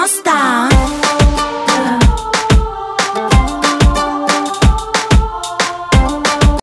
Monster.